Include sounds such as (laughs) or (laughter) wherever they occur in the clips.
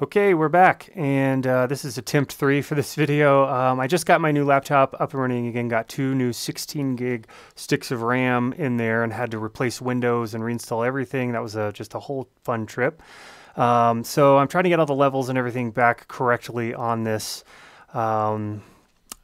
Okay, we're back, and uh, this is attempt three for this (laughs) video. Um, I just got my new laptop up and running again, got two new 16 gig sticks of RAM in there, and had to replace Windows and reinstall everything. That was a, just a whole fun trip. Um, so I'm trying to get all the levels and everything back correctly on this, um,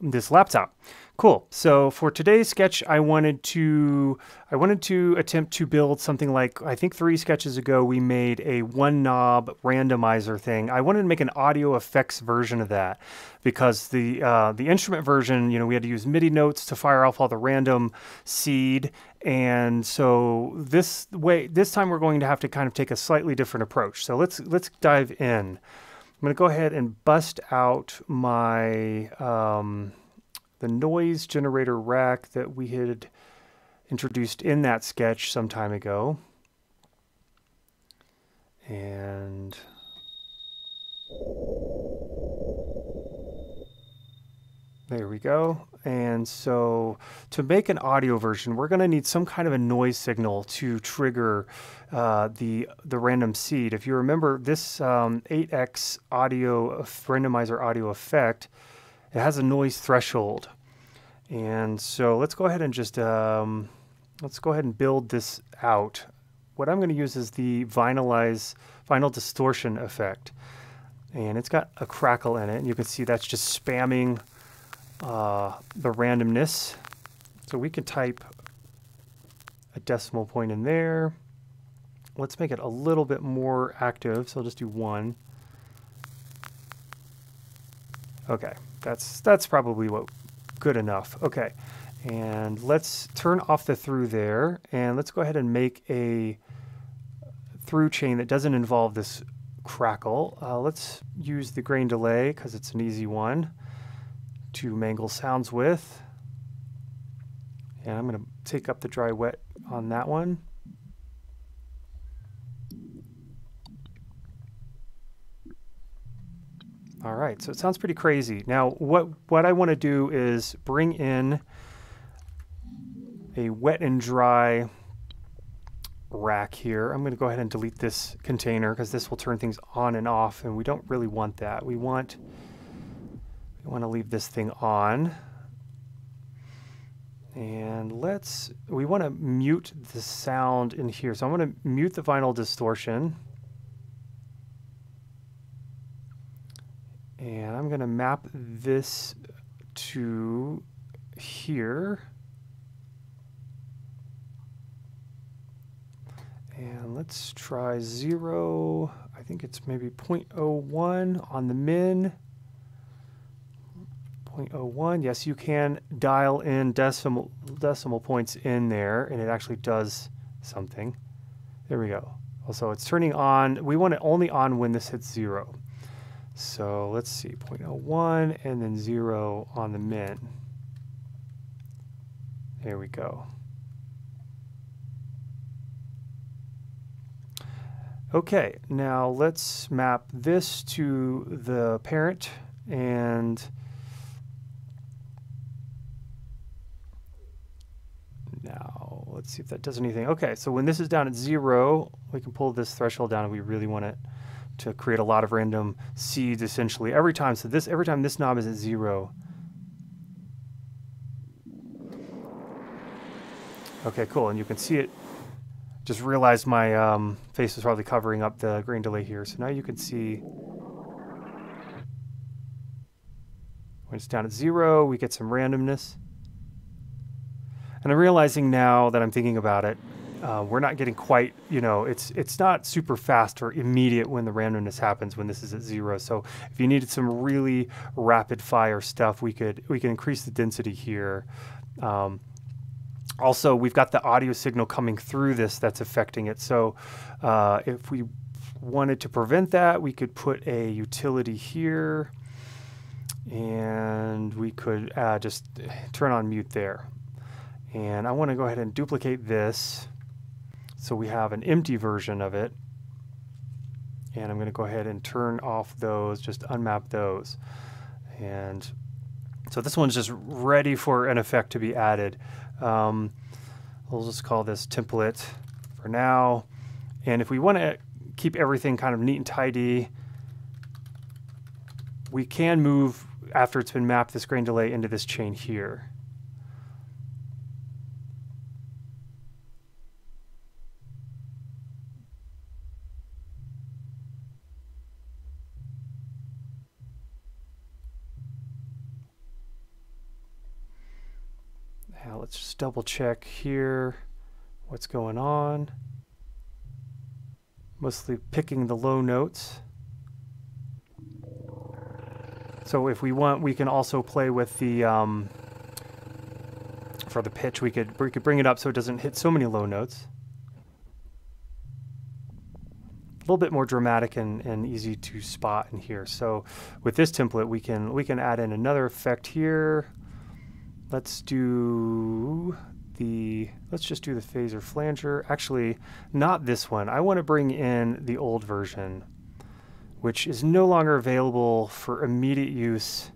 this laptop. Cool. So for today's sketch, I wanted to I wanted to attempt to build something like I think three sketches ago we made a one knob randomizer thing. I wanted to make an audio effects version of that because the uh, the instrument version, you know, we had to use MIDI notes to fire off all the random seed, and so this way this time we're going to have to kind of take a slightly different approach. So let's let's dive in. I'm going to go ahead and bust out my um, the noise generator rack that we had introduced in that sketch some time ago. And there we go. And so to make an audio version, we're going to need some kind of a noise signal to trigger uh, the, the random seed. If you remember this um, 8x audio randomizer audio effect, it has a noise threshold. And so let's go ahead and just, um, let's go ahead and build this out. What I'm going to use is the vinylize, vinyl distortion effect. And it's got a crackle in it. And you can see that's just spamming uh, the randomness. So we can type a decimal point in there. Let's make it a little bit more active. So I'll just do one. Okay, that's that's probably what good enough. Okay, and let's turn off the through there, and let's go ahead and make a through chain that doesn't involve this crackle. Uh, let's use the grain delay because it's an easy one to mangle sounds with. And I'm going to take up the dry wet on that one. All right, so it sounds pretty crazy. Now, what, what I want to do is bring in a wet and dry rack here. I'm going to go ahead and delete this container because this will turn things on and off, and we don't really want that. We want, we want to leave this thing on. And let's, we want to mute the sound in here. So I'm going to mute the vinyl distortion. And I'm going to map this to here. And let's try 0. I think it's maybe 0.01 on the min. 0.01. Yes, you can dial in decimal decimal points in there, and it actually does something. There we go. Also, it's turning on. We want it only on when this hits 0. So let's see, 0.01 and then 0 on the min. There we go. Okay, now let's map this to the parent and now let's see if that does anything. Okay, so when this is down at zero, we can pull this threshold down if we really want it to create a lot of random seeds essentially every time. So this every time this knob is at zero. Okay, cool. And you can see it. Just realized my um, face was probably covering up the grain delay here. So now you can see when it's down at zero, we get some randomness. And I'm realizing now that I'm thinking about it, uh, we're not getting quite, you know, it's it's not super fast or immediate when the randomness happens when this is at zero. So if you needed some really rapid fire stuff, we could we can increase the density here. Um, also, we've got the audio signal coming through this that's affecting it. So uh, if we wanted to prevent that, we could put a utility here and we could uh, just turn on mute there. And I want to go ahead and duplicate this. So we have an empty version of it. And I'm going to go ahead and turn off those, just unmap those. And so this one's just ready for an effect to be added. Um, we'll just call this template for now. And if we want to keep everything kind of neat and tidy, we can move after it's been mapped this grain delay into this chain here. Now let's just double check here what's going on. Mostly picking the low notes. So if we want, we can also play with the, um, for the pitch, we could, we could bring it up so it doesn't hit so many low notes. A little bit more dramatic and, and easy to spot in here. So with this template, we can, we can add in another effect here. Let's do the, let's just do the phaser flanger. Actually, not this one. I want to bring in the old version which is no longer available for immediate use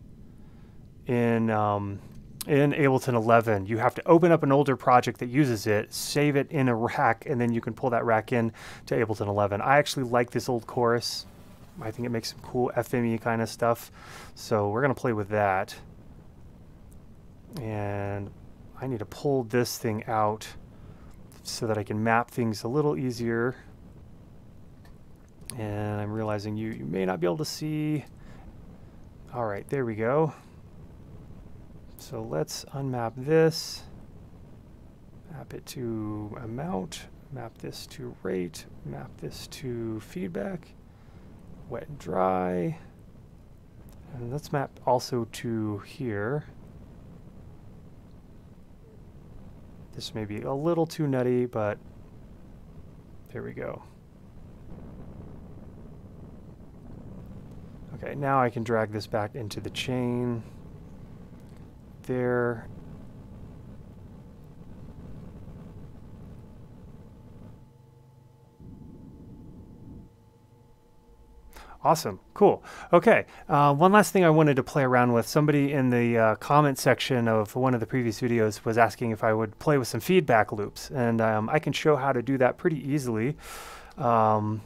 in um, in Ableton 11. You have to open up an older project that uses it, save it in a rack, and then you can pull that rack in to Ableton 11. I actually like this old chorus. I think it makes some cool FME kind of stuff. So we're going to play with that. And I need to pull this thing out so that I can map things a little easier and I'm realizing you, you may not be able to see. All right, there we go. So let's unmap this, map it to amount, map this to rate, map this to feedback, wet and dry. And let's map also to here. This may be a little too nutty, but there we go. Okay, now I can drag this back into the chain. There. Awesome. Cool. Okay. Uh, one last thing I wanted to play around with. Somebody in the uh, comment section of one of the previous videos was asking if I would play with some feedback loops. And um, I can show how to do that pretty easily. Um,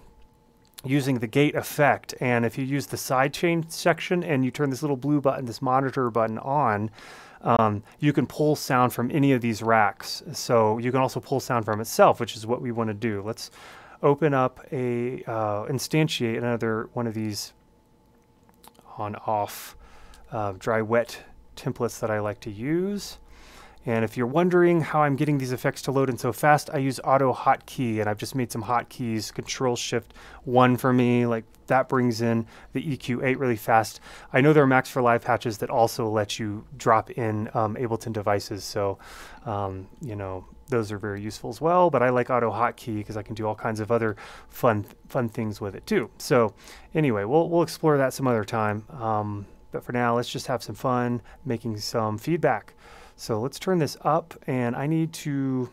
using the gate effect. And if you use the sidechain section and you turn this little blue button, this monitor button on, um, you can pull sound from any of these racks. So you can also pull sound from itself, which is what we want to do. Let's open up a, uh, instantiate another one of these on off uh, dry wet templates that I like to use. And if you're wondering how I'm getting these effects to load in so fast, I use auto hotkey and I've just made some hotkeys, control shift one for me, like that brings in the EQ8 really fast. I know there are Max for Live patches that also let you drop in um, Ableton devices. So, um, you know, those are very useful as well, but I like auto hotkey because I can do all kinds of other fun, fun things with it too. So anyway, we'll, we'll explore that some other time. Um, but for now, let's just have some fun making some feedback. So let's turn this up and I need to,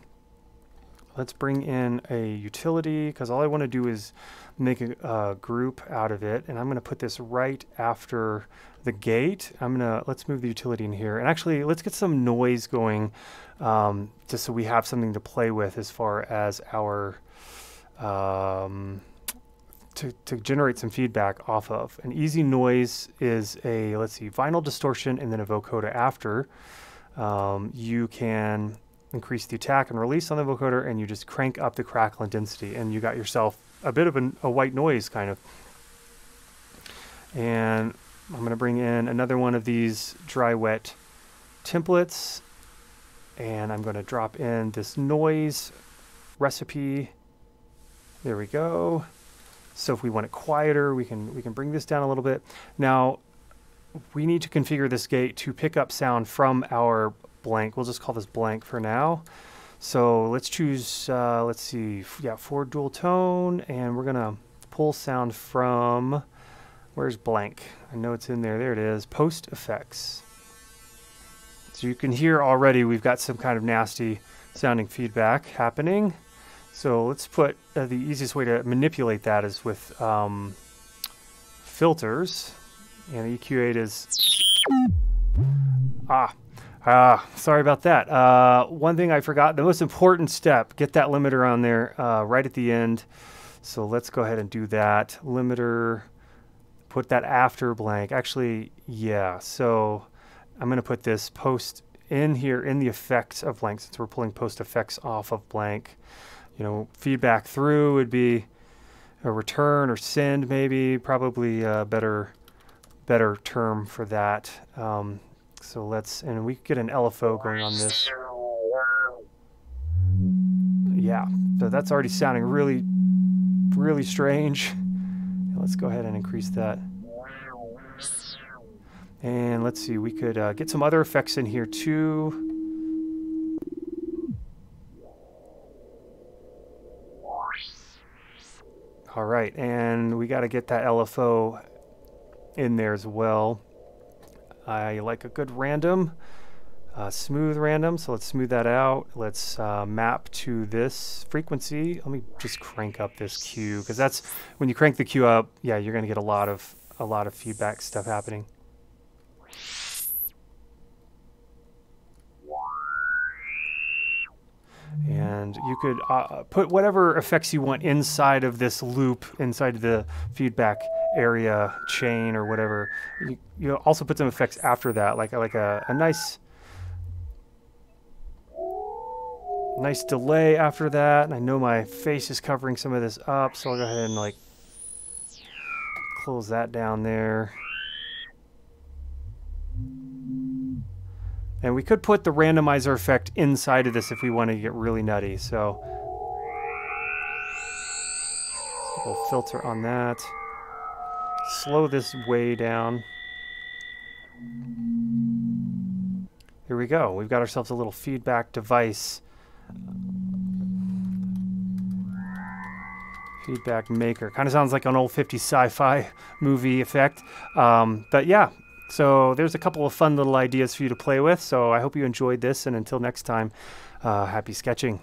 let's bring in a utility because all I want to do is make a, a, group out of it. And I'm going to put this right after the gate. I'm going to, let's move the utility in here. And actually, let's get some noise going um, just so we have something to play with as far as our, um, to, to generate some feedback off of. An easy noise is a, let's see, vinyl distortion and then a vocoder after um, you can increase the attack and release on the vocoder and you just crank up the crackle intensity and you got yourself a bit of an, a white noise kind of. And I'm going to bring in another one of these dry wet templates and I'm going to drop in this noise recipe. There we go. So if we want it quieter, we can we can bring this down a little bit. Now, we need to configure this gate to pick up sound from our blank. We'll just call this blank for now. So let's choose, uh, let's see, yeah, for dual tone, and we're gonna pull sound from, where's blank? I know it's in there, there it is, post effects. So you can hear already we've got some kind of nasty sounding feedback happening. So let's put, uh, the easiest way to manipulate that is with um, filters. And the EQ8 is... Ah, ah, sorry about that. Uh, one thing I forgot, the most important step, get that limiter on there uh, right at the end. So let's go ahead and do that. Limiter put that after blank. Actually, yeah. So I'm going to put this post in here in the effects of blank since we're pulling post effects off of blank. You know, feedback through would be a return or send maybe, probably a better better term for that. Um, so let's, and we get an LFO going on this. Yeah, so that's already sounding really, really strange. (laughs) Let's go ahead and increase that. And let's see, we could uh, get some other effects in here too. All right, and we got to get that LFO in there as well. I like a good random, uh, smooth random, so let's smooth that out. Let's uh, map to this frequency. Let me just crank up this Q, because that's, when you crank the Q up, yeah, you're going to get a lot of, a lot of feedback stuff happening. and you could uh, put whatever effects you want inside of this loop, inside the feedback area chain or whatever. You, you also put some effects after that, like like a, a nice nice delay after that. And I know my face is covering some of this up, so I'll go ahead and like close that down there. And we could put the randomizer effect inside of this if we want to get really nutty. So we'll filter on that. Slow this way down. Here we go. We've got ourselves a little feedback device. Feedback maker. Kind of sounds like an old 50s sci-fi (laughs) movie effect. Um, but yeah, so there's a couple of fun little ideas for you to play with. So I hope you enjoyed this, and until next time, uh, happy sketching.